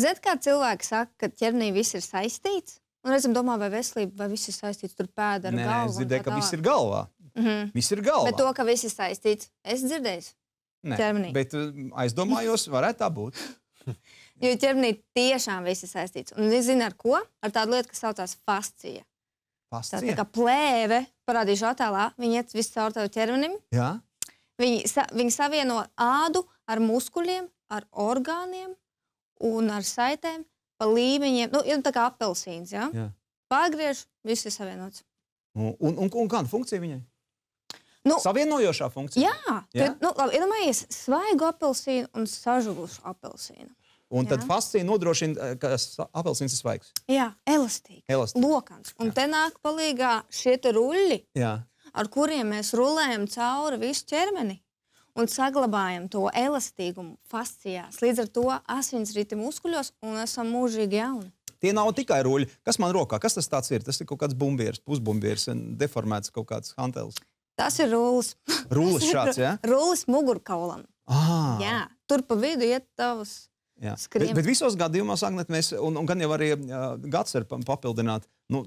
Ziniet, kā cilvēki saka, ka ķermenī viss ir saistīts? Un reizēm domā, vai veselība, vai viss ir saistīts tur pēdā ar Nē, galvu. es dzirdēju, tā ka viss ir galvā. Mhm. Viss ir galvā. Bet to, ka viss ir saistīts, es dzirdēju. Nē, ķermenī. Bet uh, aizdomājos, varētu tā būt. Jo ķermenī tiešām viss ir saistīts. Un es zinu, ar ko? Ar tādu lietu, kas saucās fascija. Tā, tā Fascija. kā plēve, parādīšu attēlā, viņi iet visu caur tavu ķermenim. Jā, Viņi, sa, viņi savieno ādu ar muskuļiem, ar orgāniem un ar saitēm pa līmeņiem. Nu, ir tā kā apelsīns. Ja? jā. Pārgriež, viss ir savienots. Un, un, un, un kāda funkcija viņai? Nu, Savienojošā funkcija. jā, Jā? tad, nu, labi, iedomājies svaigu apelsīnu un sažuvušu apelsīnu. Un tad Jā. fascija nodrošina, eh, ka apelsīns ir svaigs. Jā, elastīgi. Elastīgs. Lokans. Un te nāk palīgā šie te ruļļi, Jā. ar kuriem mēs rulējam cauri visu ķermeni un saglabājam to elastīgumu fascijās. Līdz ar to asinsriti muskuļos un esam mūžīgi jauni. Tie nav tikai ruļļi. Kas man rokā? Kas tas tāds ir? Tas ir kaut kāds bumbieris, pusbumbieris, un deformēts kaut kāds hantels. Tas ir rullis. Rullis šāds, jā? Rullis mugurkaulam. Ah, Jā, tur pa vidu iet tavs. Bet, bet visos gadījumos, Agnēt, mēs, un, un gan jau arī uh, gads ir pa- papildināt, nu,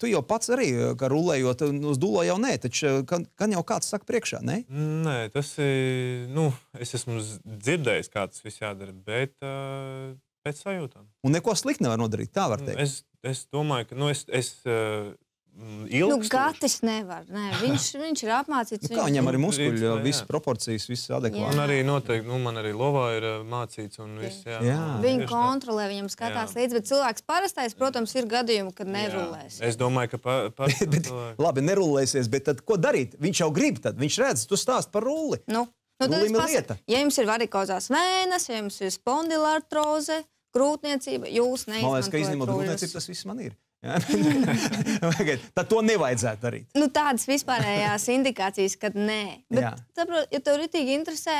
tu jau pats arī, ka rulējot un uz dūlo jau nē, taču gan, gan jau kāds saka priekšā, ne? Nē, tas ir. Nu, es esmu dzirdējis, kā tas viss jādara, bet uh, pēc sajūtām. Un neko slikti nevar nodarīt, tā var teikt. Es, es domāju, ka nu, es, es uh, Nu, ilgstoši- gatis nevar. Nē, viņš, viņš ir apmācīts. Nu, kā viņam arī Nu, muskuļi, visas proporcijas, viss adekvāti. Un arī noteikti, nu, man arī lovā ir mācīts un viss. Jā, Jā. Tā. kontrolē, viņam skatās Jā. līdzi. Bet cilvēks parastais, protams, ir gadījumi, kad nerulēs. Jā. Es domāju, ka pa, pa, Bet, labi, nerulēsies, bet tad, ko darīt? Viņš jau grib, tad viņš redz, tu stāst par rulli. Nu, nu, tad es ir pasaku, ja jums ir varikozās vēnes, ja jums ir spondilartroze, grūtniecība, jūs Man liekas, ka neizmantojat izņemot grūtniecību, tas viss man ir. Jā? Tad to nevajadzētu darīt. Nu, tādas vispārējās indikācijas, ka nē. Bet, Jā. saprot, ja tev ritīgi interesē,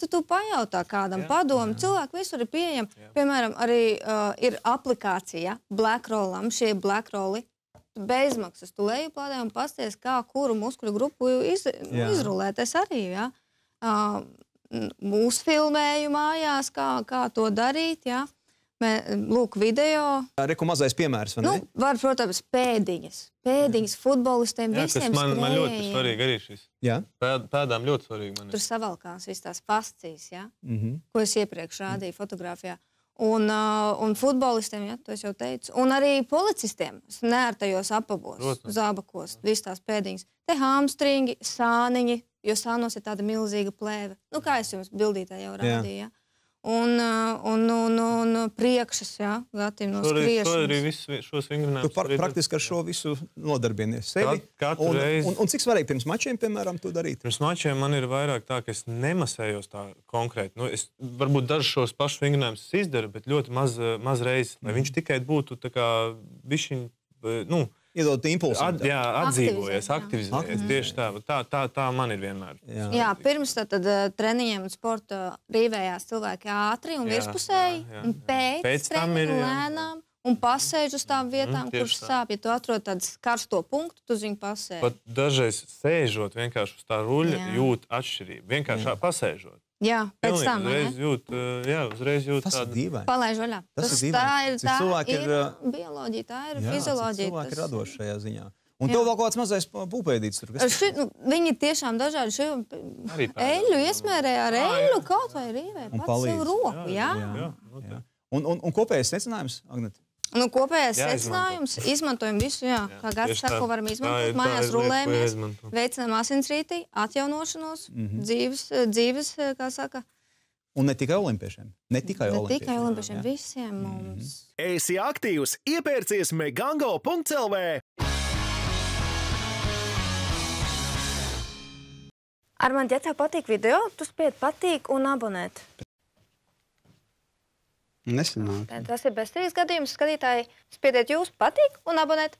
tad tu pajautā kādam padomu. Cilvēki visur ir pieejami. Piemēram, arī uh, ir aplikācija Blackrollam, šie Blackrolli. Bezmaksas. Tu lejuplādē un pasties, kā kuru muskuļu grupu iz, nu, Jā. izrulēt. Es arī, jā. Uh, mūsu filmēju mājās, kā, kā to darīt, jā. Lūk, video. Reku mazais piemērs, vai Nu, ne? var, protams, pēdiņas. Pēdiņas futbolistiem Jā, kas visiem man, man ļoti svarīgi arī šis. Jā. Pēd, pēdām ļoti svarīgi. Man Tur ir. savalkās visas tās fascijas, ja? Mhm. ko es iepriekš rādīju fotografijā. Un, uh, un futbolistiem, ja, to es jau teicu, un arī policistiem, neērtajos apavos, Protams. zābakos, visas tās pēdiņas. Te hamstringi, sāniņi, jo sānos ir tāda milzīga plēve. Nu, kā es jums bildītē jau rādīju. Ja? Un, uh, un, un, un priekšas, ja, gatavs no Šoreiz, šoreiz arī skriešanas. visu, šos Tu vingrinājumus. par, praktiski ar šo visu nodarbinies sevi. Kat- katru un, reizi. un, un cik svarīgi pirms mačiem, piemēram, to darīt? Pirms mačiem man ir vairāk tā, ka es nemasējos tā konkrēti. Nu, es varbūt dažus šos pašus vingrinājumus izdaru, bet ļoti maz, maz reizes, lai viņš tikai būtu tā kā bišķiņ, nu, Iedot impulsu. at, jā, atdzīvojies, Aktivizēt, jā. aktivizējies. Tieši tā, tā, tā, tā man ir vienmēr. Jā. Jā, pirms tam uh, treniņiem un sporta rīvējās cilvēki ātri un Jā, virspusēji, jā, jā, un pēc, Pēc tam ir, lēnām. Un pasēž uz tām vietām, Mm, kur tieši tā. sāp. Ja tu atrod tādu karsto punktu, tu zini, pasēž. Pat dažreiz sēžot vienkārši uz tā ruļļa, jūt atšķirību. Vienkārši jā. pasēžot. Jā, pēc Pilnīgi tam. Uzreiz jūt, jā, uzreiz jūt Tas ir tādu. dīvaini. Palaiž vaļā. Tas ir tā dīvaini. ir, Cik tā cilvēki ir, ir, bioloģija, tā ir Jā, fizioloģija. Cilvēki ir tas- radoši šajā ziņā. Un Jā. tev vēl kaut kāds mazais pūpēdītis tur. Ši, nu, viņi ir tiešām dažādi. Pēdām. eļļu iesmērē ar Ā, eļļu jā. kaut vai rīvē. Pats sev roku. Jā. jā, Jā, jā. Un, un, un kopējais secinājums, Agnēt? Nu, kopējais secinājums - izmantojam visu, jā, Jā, kā tieši saka, tā. ko varam izmantot. tā Mājās rulējamies, veicinām asinsrīti, atjaunošanos, Mhm. dzīves, dzīves, kā saka, Un ne tikai olimpiešiem. Ne tikai ne olimpiešiem. tikai olimpiešiem, jā. visiem mums. Esi aktīvs, iepērcies megango.lv! Ar mani, ja tev patīk video, tu spied patīk un abonēt. Nesanāk. Tas ir bezcerīgs gadījums. Skatītāji, spiediet jūs patīk un abonēt.